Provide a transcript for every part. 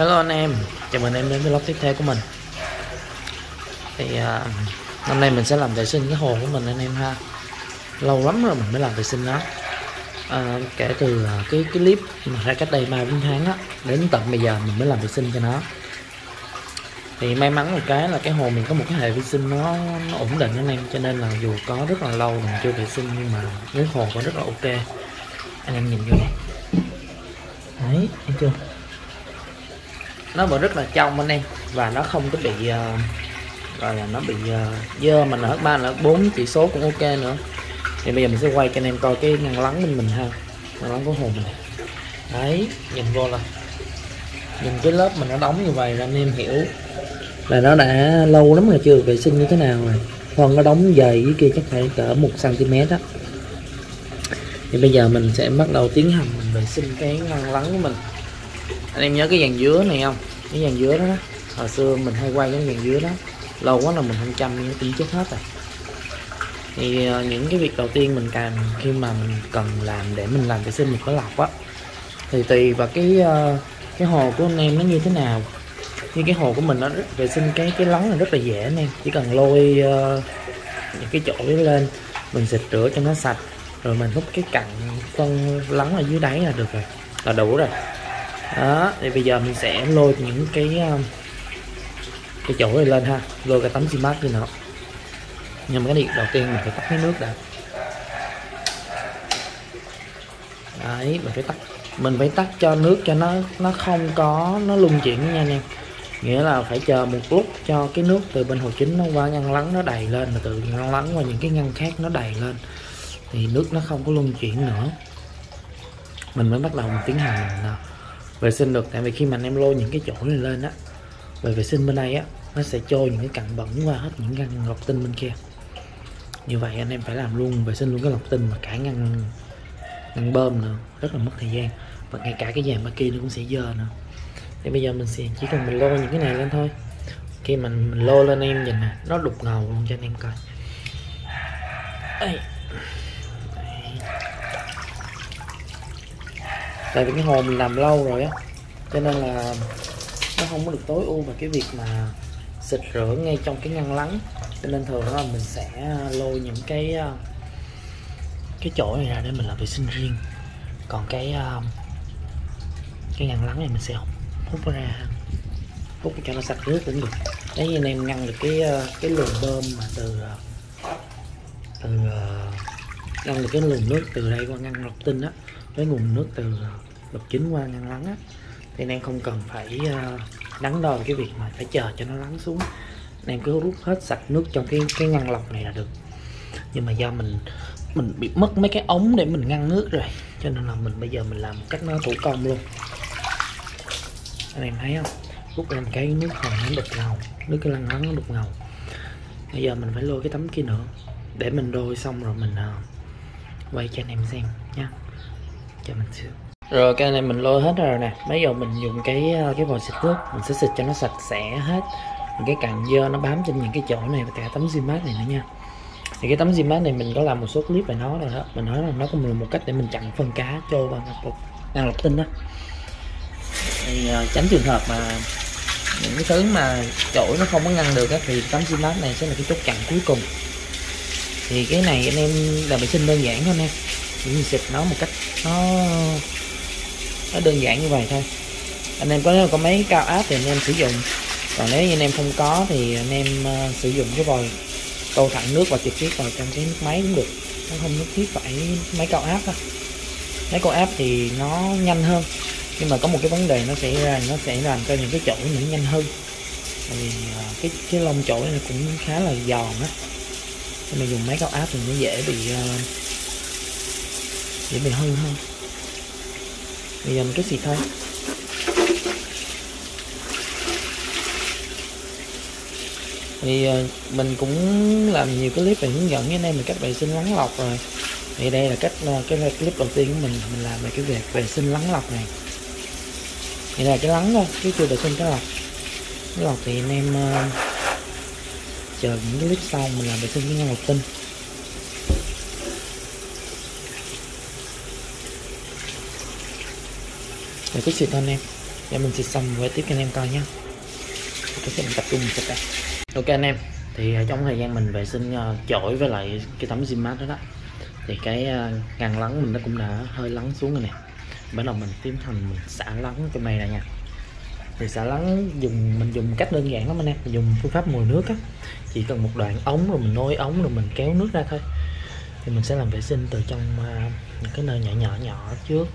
Hello anh em, chào mừng em đến vlog tiếp theo của mình. Thì uh, năm nay mình sẽ làm vệ sinh cái hồ của mình anh em ha. Lâu lắm rồi mình mới làm vệ sinh nó. Uh, Kể từ uh, cái cái clip mà ra cách đây 3 4 tháng á Đến tận bây giờ mình mới làm vệ sinh cho nó. Thì may mắn một cái là cái hồ mình có một cái hệ vi sinh nó, nó ổn định anh em Cho nên là dù có rất là lâu mình chưa vệ sinh nhưng mà cái hồ vẫn rất là ok. Anh em nhìn vô. Này Đấy, thấy chưa? Nó vẫn rất là trong anh em. Và nó không có bị uh, gọi là nó bị uh, dơ mà nở ba nở bốn chỉ số cũng ok nữa. Thì bây giờ mình sẽ quay cho anh em coi cái ngăn lắng bên mình ha. Ngăn lắng của hồ mình đấy nhìn vô là nhìn cái lớp mà nó đóng như vậy là anh em hiểu. Là nó đã lâu lắm rồi chưa vệ sinh như thế nào rồi. Còn nó đóng dày với kia chắc phải cỡ một cm á. Thì bây giờ mình sẽ bắt đầu tiến hành mình vệ sinh cái ngăn lắng của mình anh em nhớ cái dàn dứa này không? Cái dàn dứa đó, đó. Hồi xưa mình hay quay cái dàn dứa đó. Lâu quá là mình không chăm nó tính chết hết rồi. Thì ờ, những cái việc đầu tiên mình cần khi mà mình cần làm để mình làm vệ sinh một cái lọc á thì tùy vào cái ờ, cái hồ của anh em nó như thế nào. Như cái hồ của mình nó vệ sinh cái cái lắng là rất là dễ anh em chỉ cần lôi uh, những cái chỗ đấy lên mình xịt rửa cho nó sạch rồi mình hút cái cặn phân lắng ở dưới đáy là được rồi là đủ rồi đó, thì bây giờ mình sẽ lôi những cái ờ, cái chỗ này lên ha. Lôi cái tấm xi mát đi nữa nhưng mà cái việc đầu tiên mình phải tắt cái nước đã. Đấy, mình phải tắt. Mình phải tắt cho nước cho nó nó không có, nó lung chuyển nha anh em nghĩa là phải chờ một lúc cho cái nước từ bên hồ chính nó qua ngăn lắng nó đầy lên mà từ ngăn lắng qua những cái ngăn khác nó đầy lên. Thì nước nó không có lung chuyển nữa. Mình mới bắt đầu mình tiến hành mình vệ sinh được tại vì khi mà anh em lôi những cái chỗ này lên á về vệ sinh bên đây á nó sẽ trôi những cái cặn bẩn qua hết những ngăn lọc tinh bên kia. Như vậy anh em phải làm luôn vệ sinh luôn cái lọc tinh mà cả ngăn ngăn bơm nữa rất là mất thời gian. Và ngay cả cái dàn ba kia nó cũng sẽ dơ nữa. Thì bây giờ mình sẽ chỉ cần mình lôi những cái này lên thôi. Khi mình, mình lôi lên em nhìn nè nó đục ngầu luôn cho anh em coi. Ê. tại vì cái hồ mình làm lâu rồi á, cho nên là nó không có được tối ưu về cái việc mà xịt rửa ngay trong cái ngăn lắng. Cho nên thường là mình sẽ lôi những cái ờ, cái chỗ này ra để mình làm vệ sinh riêng. Còn cái ờ, cái ngăn lắng này mình sẽ hút ra, hút cho nó sạch nước cũng được. Đấy, anh em ngăn được cái ờ, cái luồng bơm mà từ từ ngăn được cái luồng nước từ đây qua ngăn lọc tinh á cái nguồn nước từ ờ, lục chính qua ngăn lắng á. Thì anh em không cần phải ờ, đắn đo cái việc mà phải chờ cho nó lắng xuống. Anh em cứ rút hết sạch nước trong cái cái ngăn lọc này là được. Nhưng mà do mình mình bị mất mấy cái ống để mình ngăn nước rồi cho nên là mình bây giờ mình làm một cách nó thủ công luôn. Anh em thấy không? Rút lên cái nước hồng nó đục ngầu nước cái lăn lắng nó đục ngầu. Bây giờ mình phải lôi cái tấm kia nữa để mình đôi xong rồi mình uh, quay cho anh em xem nha cho mình xíu. Rồi cái này mình lôi hết rồi nè. Bây giờ mình dùng cái ờ, cái vòi xịt nước mình sẽ xịt cho nó sạch sẽ hết. Những cái cặn dơ nó bám trên những cái chỗ này và cả tấm zin mát này nữa nha. Thì cái tấm zin mát này mình có làm một số clip về nó rồi đó. Mình nói là nó cũng là một cách để mình chặn phân cá trôi vào ngọc ngăn lọc tinh đó. Thì uh, tránh trường hợp mà những cái thứ mà chổi nó không có ngăn được á thì tấm zin mát này sẽ là cái chốt chặn cuối cùng. Thì cái này anh em làm vệ sinh đơn giản thôi nè mình xịt nó một cách nó nó đơn giản như vậy thôi. Anh em có có mấy cao áp thì anh em sử dụng. Còn nếu như anh em không có thì anh em uh, sử dụng cái vòi câu thẳng nước và trực tiếp vào trong cái nước máy cũng được. Nó không nhất thiết phải máy cao áp đâu. Máy cao áp thì nó nhanh hơn. Nhưng mà có một cái vấn đề nó sẽ ra nó sẽ làm cho những cái chổi nó nhanh hơn. Tại vì uh, cái cái lông chổi này cũng khá là giòn á. Nên mà dùng máy cao áp thì nó dễ bị uh, để mình hơn hơn mình giờ mình cái xịt thôi. Thì ờ, mình cũng làm nhiều cái clip về hướng dẫn với anh em về cách vệ sinh lắng lọc rồi. Thì đây là cách ờ, cái clip đầu tiên của mình mình làm về cái việc vệ sinh lắng lọc này. Thì là cái lắng thôi chứ chưa vệ sinh cái lọc. Cái lọc thì anh em uh, chờ những cái clip sau mình làm vệ sinh cái lọc tinh. Để cứ xịt anh em. Để mình xịt xong quay tiếp cho anh em coi nhé tôi sẽ tập trung một đây ok anh em thì ờ, trong thời gian mình vệ sinh ờ, chổi với lại cái tấm zin mát đó đó thì cái ờ, ngăn lắng mình nó cũng đã hơi lắng xuống rồi nè. Bắt đầu mình tiến hành mình xả lắng trong này nè nha. Thì xả lắng dùng mình dùng cách đơn giản lắm anh em mình dùng phương pháp mùi nước á. Chỉ cần một đoạn ống rồi mình nối ống rồi mình kéo nước ra thôi. Thì mình sẽ làm vệ sinh từ trong uh, những cái nơi nhỏ nhỏ nhỏ trước.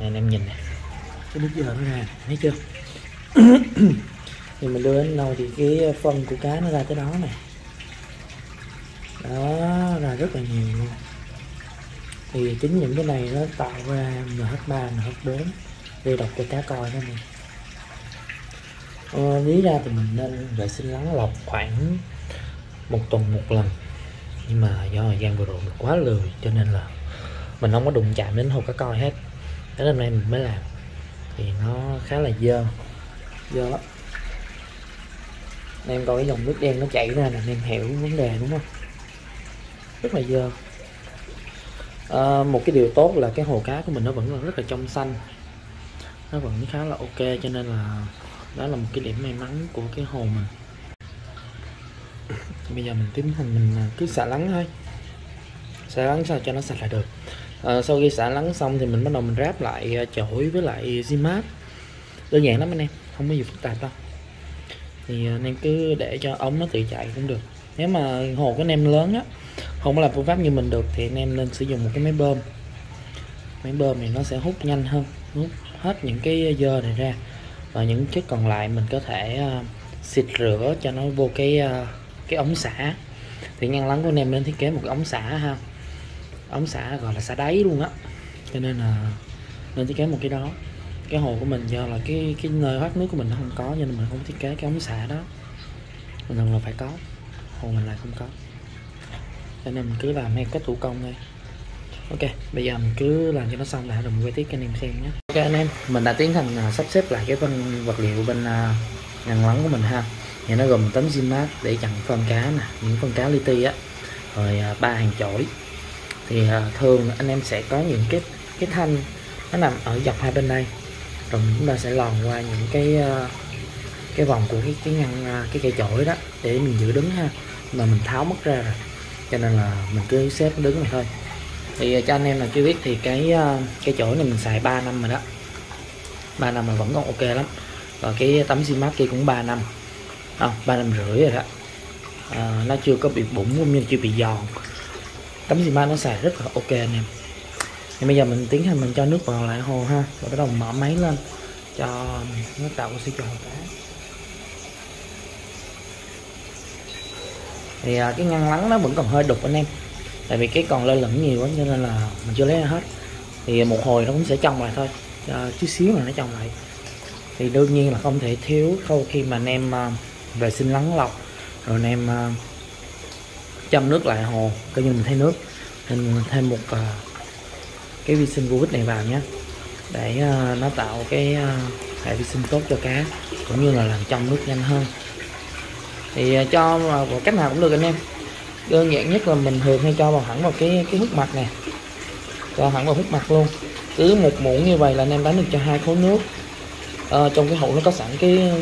Anh em nhìn này cái nước dừa nó ra thấy chưa? Thì mình đưa đến đâu thì cái phân của cá nó ra tới đó này. Đó ra rất là nhiều luôn. Thì chính những cái này nó tạo ra NH3, NH4 gây độc cho cá coi đó này. ờ, lý ra thì mình nên vệ sinh lắng lọc khoảng một tuần một lần. Nhưng mà do thời gian vừa rồi mình quá lười cho nên là mình không có đụng chạm đến hồ cá coi hết. Đến hôm nay mình mới làm thì nó khá là dơ. Dơ lắm. Em coi cái dòng nước đen nó chảy ra là anh em hiểu vấn đề đúng không? Rất là dơ. À, một cái điều tốt là cái hồ cá của mình nó vẫn rất là trong xanh. Nó vẫn khá là ok cho nên là đó là một cái điểm may mắn của cái hồ mình bây giờ mình tiến hành mình à, cứ xả lắng thôi. Xả lắng sao cho nó sạch là được à, sau khi xả lắng xong thì mình bắt đầu mình ráp lại ờ, chổi với lại Zimat đơn giản lắm anh em không có gì phức tạp đâu. Thì ờ, anh em cứ để cho ống nó tự chạy cũng được. Nếu mà hồ của anh em lớn á không có làm phương pháp như mình được thì anh em nên sử dụng một cái máy bơm. Máy bơm này nó sẽ hút nhanh hơn hút hết những cái dơ này ra. Và những chất còn lại mình có thể uh, xịt rửa cho nó vô cái uh, cái ống xả. Thì ngăn lắng của anh em nên thiết kế một cái ống xả ha ống xả gọi là xả đáy luôn á. Cho nên là nên thiết kế một cái đó. Cái hồ của mình do là cái cái nơi thoát nước của mình nó không có, cho nên mình không thiết kế cái ống xả đó. Mình cần là phải có, hồ mình lại không có. Cho nên mình cứ làm theo cách thủ công thôi. Ok, bây giờ mình cứ làm cho nó xong lại rồi mình quay tiếp cho anh em xem nhé. Ok anh em, mình đã tiến hành à, sắp xếp lại cái phần vật liệu bên à, ngăn lắng của mình ha. Thì nó gồm tấm zin mát để chặn phân cá nè, những phân cá li ti á. Rồi à, ba hàng chổi thì uh, thường anh em sẽ có những cái cái thanh nó nằm ở dọc hai bên đây. Rồi chúng ta sẽ lòn qua những cái uh, cái vòng của cái cái ngăn uh, cái cây chổi đó để mình giữ đứng ha. Mà mình tháo mất ra rồi cho nên là mình cứ xếp đứng này thôi. Thì cho anh em là chưa biết thì cái cái chổi này mình xài 3 năm rồi đó. 3 năm mà vẫn còn ok lắm. Và cái tấm xi mát kia cũng 3 năm. Không ba năm rưỡi rồi đó. À, nó chưa có bị bụng cũng như chưa bị giòn tấm xi mát nó xài rất là ok anh em. Thì bây giờ mình tiến hành mình cho nước vào lại hồ ha. Rồi bắt đầu mở máy lên cho nó tạo oxy cho hồ cá thì à, cái ngăn lắng nó vẫn còn hơi đục anh em. Tại vì cái còn lơ lửng nhiều quá cho nên là mình chưa lấy ra hết. Thì một hồi nó cũng sẽ trong lại thôi. Cho chút xíu là nó trong lại. Thì đương nhiên là không thể thiếu khâu khi mà anh em uh, vệ sinh lắng lọc. Rồi anh em à, châm nước lại hồ coi như mình thấy nước. Mình thêm một uh, cái vi sinh covid này vào nhé để uh, nó tạo cái uh, hệ vi sinh tốt cho cá cũng như là làm trong nước nhanh hơn. Thì uh, cho một cách nào cũng được anh em. Đơn giản nhất là mình thường hay cho vào hẳn vào cái cái hút mặt nè cho hẳn vào hút mặt luôn. Cứ một muỗng như vậy là anh em đánh được cho hai khối nước. À, trong cái hũ nó có sẵn cái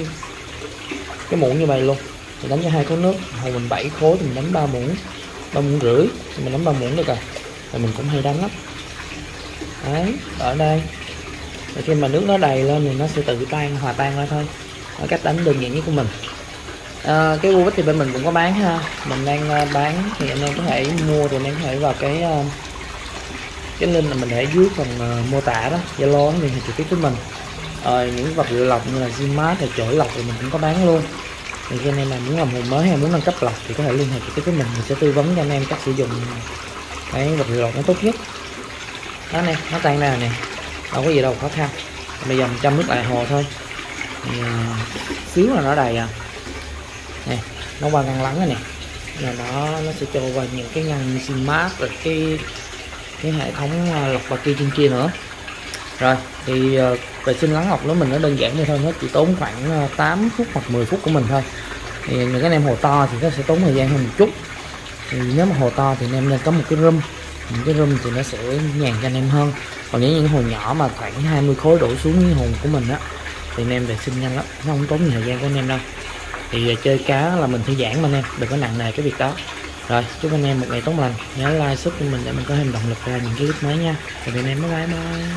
cái muỗng như vậy luôn mình đánh cho hai khối nước hồi mình bảy khối thì mình đánh ba muỗng ba muỗng rưỡi thì mình đánh ba muỗng được rồi. Thì mình cũng hay đánh lắm. Đấy ở đây. Và khi mà nước nó đầy lên thì nó sẽ tự tan hòa tan ra thôi. Ở cách đánh đơn giản nhất của mình. À, cái u thì bên mình cũng có bán ha. Mình đang ờ, bán thì anh em có thể mua thì anh em có thể vào cái ờ, cái link là mình để dưới phần uh, mô tả đó zalo liên hệ trực tiếp với mình. Rồi những vật liệu lọc như là Zimat thì chổi lọc thì mình cũng có bán luôn thì khi anh em nào muốn làm hồ mới hay muốn nâng cấp lọc thì có thể liên hệ trực tiếp với mình. Mình sẽ tư vấn cho anh em cách sử dụng cái vật liệu lọc nó tốt nhất. Đó nè nó tan ra nè. Đâu có gì đâu khó khăn. Bây giờ mình chăm nước lại hồ thôi. Thì, à, xíu là nó đầy à. Nè nó qua ngăn lắng rồi nè. Là nó nó sẽ cho vào những cái ngăn xin mát rồi cái cái hệ thống à, lọc và kia trên kia nữa rồi, thì ờ, vệ sinh lắng ngọc của mình nó đơn giản như thôi, nó chỉ tốn khoảng ờ, 8 phút hoặc 10 phút của mình thôi. Thì những cái em hồ to thì nó sẽ tốn thời gian hơn một chút. Thì nếu mà hồ to thì anh em nên có một cái room những cái room thì nó sẽ nhàn cho anh em hơn. Còn những những hồ nhỏ mà khoảng 20 khối đổ xuống như hồn của mình á, thì anh em vệ sinh nhanh lắm, nó không tốn nhiều thời gian của anh em đâu. Thì ờ, chơi cá là mình thư giãn mà anh em đừng có nặng nề cái việc đó. Rồi, chúc anh em một ngày tốt lành. Nhớ like sub cho mình để mình có thêm động lực ra những cái clip mới nha. Thì anh em bye bye.